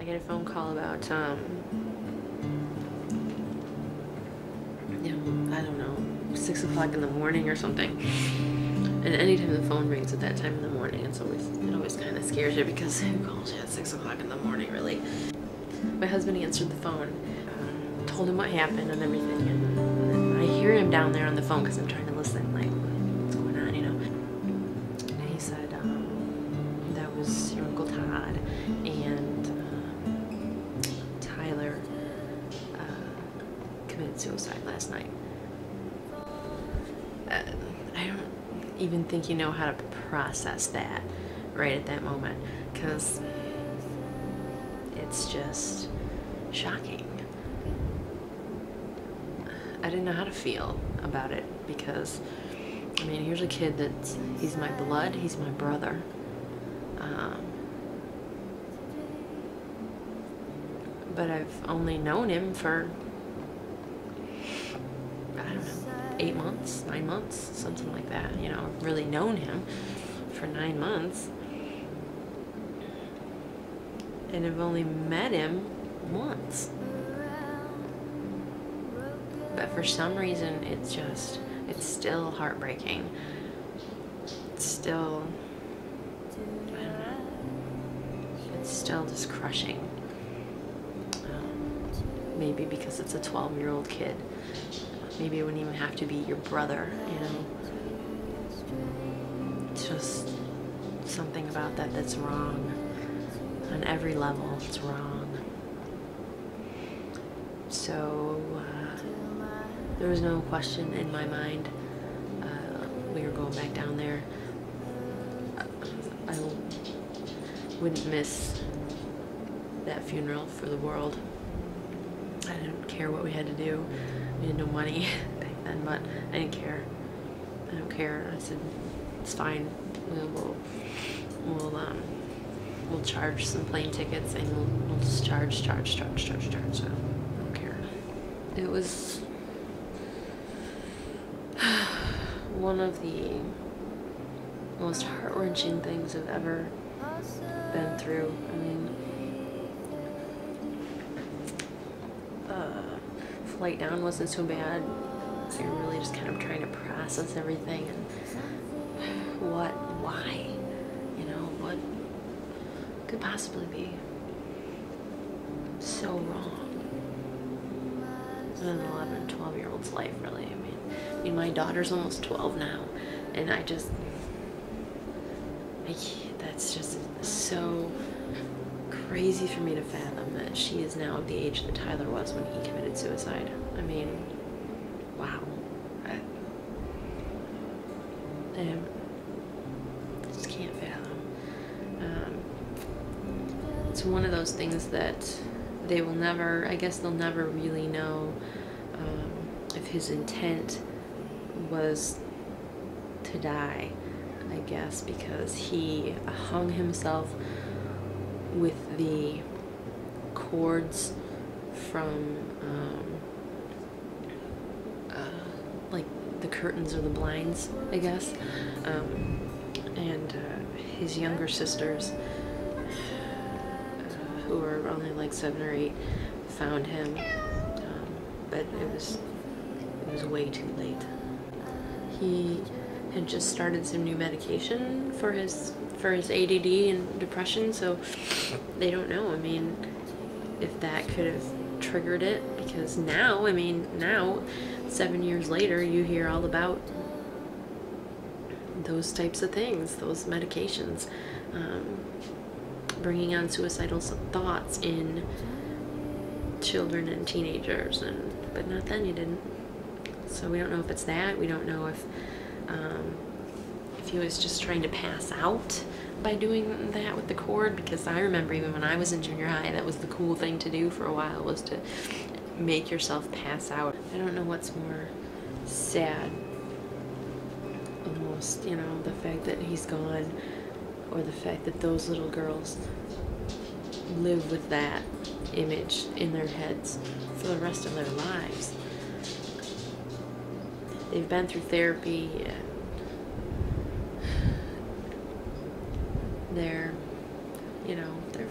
I get a phone call about, um, you know, I don't know, six o'clock in the morning or something. And anytime the phone rings at that time in the morning, it's always it always kind of scares you because who calls you at six o'clock in the morning, really? My husband answered the phone, told him what happened and everything, and I hear him down there on the phone because I'm trying to listen, committed suicide last night. Uh, I don't even think you know how to process that right at that moment because it's just shocking. I didn't know how to feel about it because, I mean, here's a kid that's, he's my blood, he's my brother. Um, but I've only known him for, I don't know, eight months, nine months, something like that. You know, I've really known him for nine months. And I've only met him once. But for some reason, it's just, it's still heartbreaking. It's still, I don't know, it's still just crushing. Um, maybe because it's a 12 year old kid. Maybe it wouldn't even have to be your brother, you know. It's just something about that that's wrong. On every level, it's wrong. So, uh, there was no question in my mind. Uh, we were going back down there. I wouldn't miss that funeral for the world. I didn't care what we had to do. We had no money back then, but I didn't care. I don't care. I said, it's fine. We'll we'll um, we'll charge some plane tickets and we'll, we'll just charge, charge, charge, charge, charge. So I don't care. It was one of the most heart wrenching things I've ever been through. I mean, uh, flight down wasn't so bad. So you're really just kind of trying to process everything and what, why, you know, what could possibly be so wrong in an 11, 12 year old's life, really. I mean, I mean, my daughter's almost 12 now, and I just, I that's just so crazy for me to fathom that she is now the age that Tyler was when he committed suicide. I mean, wow. I, I just can't fathom. Um, it's one of those things that they will never, I guess they'll never really know um, if his intent was to die, I guess, because he hung himself with the cords from um, uh, like the curtains or the blinds, I guess. Um, and uh, his younger sisters, uh, who were only like seven or eight, found him, um, but it was it was way too late. He had just started some new medication for his for his ADD and depression, so they don't know. I mean, if that could have triggered it, because now, I mean, now, seven years later, you hear all about those types of things, those medications, um, bringing on suicidal thoughts in children and teenagers, and but not then you didn't. So we don't know if it's that. We don't know if um, if he was just trying to pass out by doing that with the cord. Because I remember even when I was in junior high, that was the cool thing to do for a while was to make yourself pass out. I don't know what's more sad. Almost, you know, the fact that he's gone, or the fact that those little girls live with that image in their heads for the rest of their lives. They've been through therapy and they're, you know, they're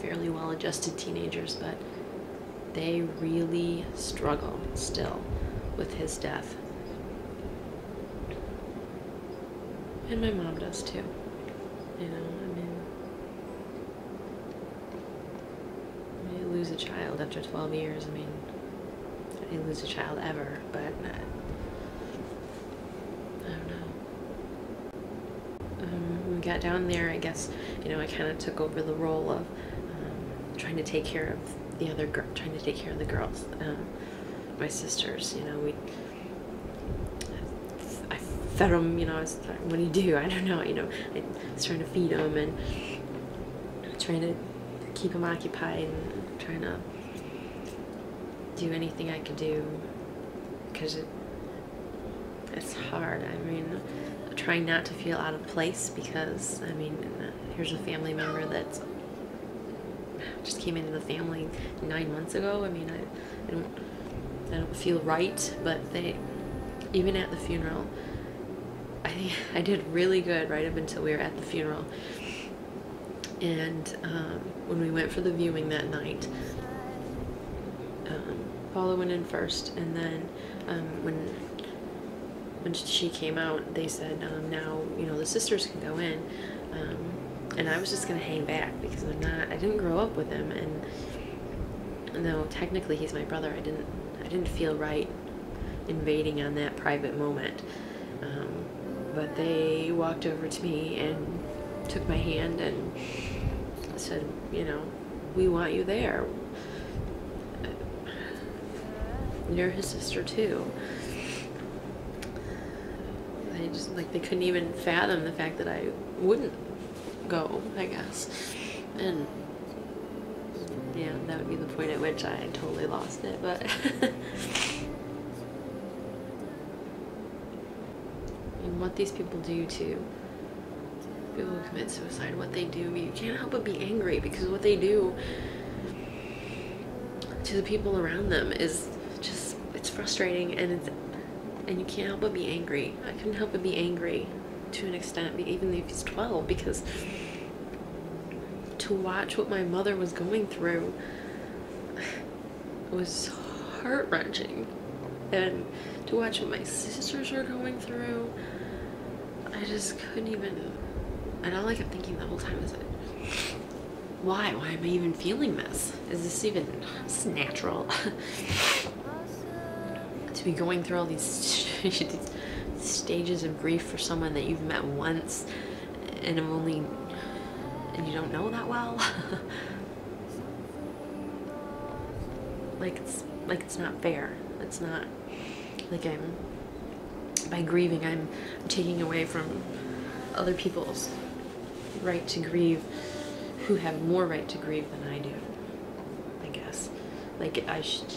fairly well adjusted teenagers, but they really struggle still with his death. And my mom does too. You know, I mean, you lose a child after 12 years. I mean, Lose a child ever, but uh, I don't know. Um, we got down there, I guess, you know, I kind of took over the role of um, trying to take care of the other girl, trying to take care of the girls, um, my sisters. You know, we. I fed them. You know, I was. like, What do you do? I don't know. You know, I was trying to feed them and trying to keep them occupied and trying to do anything I could do because it, it's hard. I mean, trying not to feel out of place because I mean, here's a family member that's just came into the family nine months ago. I mean, I, I don't, I don't feel right, but they, even at the funeral, I think I did really good right up until we were at the funeral. And um, when we went for the viewing that night, um, Paula went in first, and then um, when when she came out, they said um, now you know the sisters can go in. Um, and I was just gonna hang back because I'm not. I didn't grow up with him, and though technically he's my brother, I didn't. I didn't feel right invading on that private moment. Um, but they walked over to me and took my hand and said, you know, we want you there. You're his sister too. They just like they couldn't even fathom the fact that I wouldn't go, I guess. And yeah, that would be the point at which I totally lost it, but and what these people do to people who commit suicide, what they do, you can't help but be angry because what they do to the people around them is frustrating and it's and you can't help but be angry. I couldn't help but be angry to an extent, even if he's 12, because to watch what my mother was going through was heart wrenching. And to watch what my sisters were going through, I just couldn't even. And all I kept thinking the whole time is, why? Why am I even feeling this? Is this even this natural? to be going through all these, these stages of grief for someone that you've met once and have only and you don't know that well? Like it's like it's not fair. It's not like i'm by grieving i'm taking away from other people's right to grieve who have more right to grieve than i do i guess. Like i should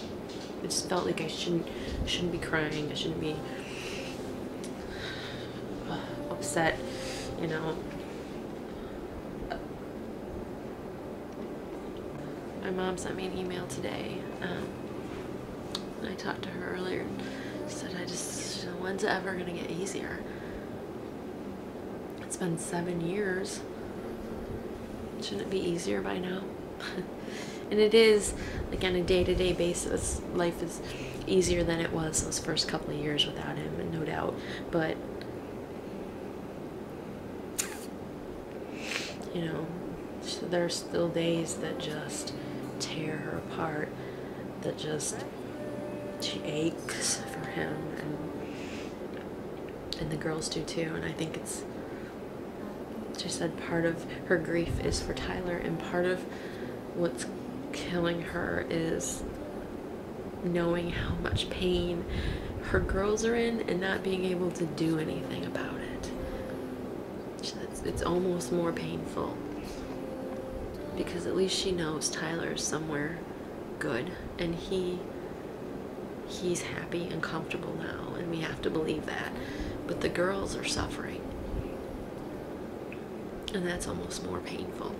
it just felt like i shouldn't shouldn't be crying i shouldn't be upset you know my mom sent me an email today. Um, I talked to her earlier and said, I just, when's it ever going to get easier? It's been seven years. Shouldn't it be easier by now? and it is, like on a day-to-day -day basis, life is easier than it was those first couple of years without him, and no doubt. But, you know, there are still days that just tear her apart that just she aches for him and and the girls do too and I think it's she said part of her grief is for Tyler and part of what's killing her is knowing how much pain her girls are in and not being able to do anything about it. It's, it's almost more painful. Because at least she knows Tyler's somewhere good and he he's happy and comfortable now and we have to believe that. But the girls are suffering. And that's almost more painful